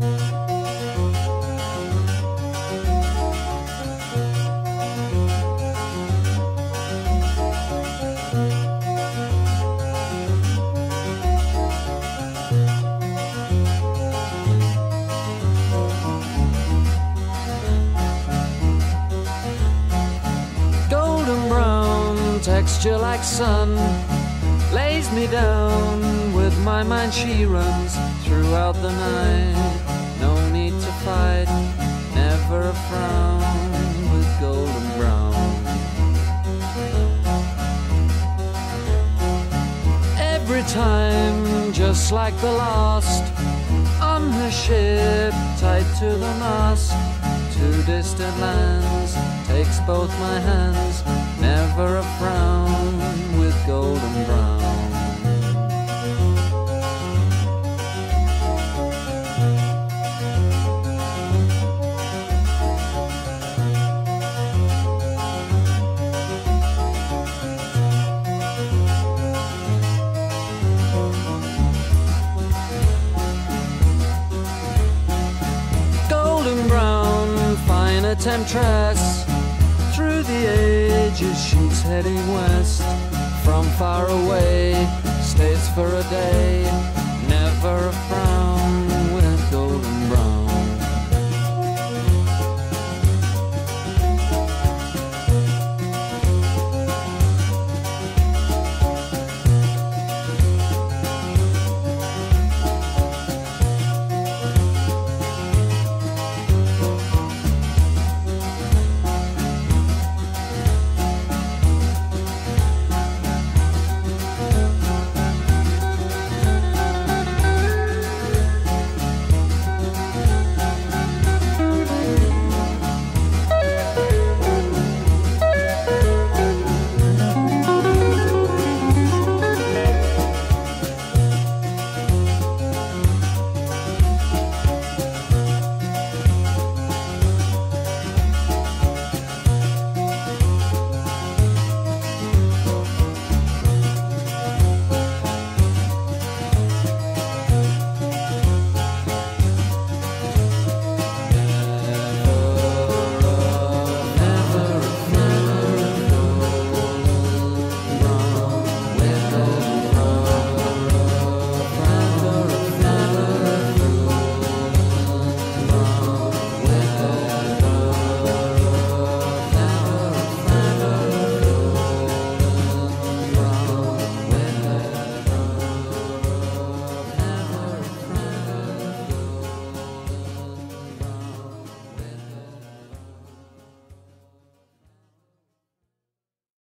Golden brown texture like sun lays me down with my mind. She runs throughout the night. No need to fight never a frown with golden brown. Every time just like the last on her ship tied to the mast. To distant lands takes both my hands never a frown a temptress. Through the ages she's heading west. From far away stays for a day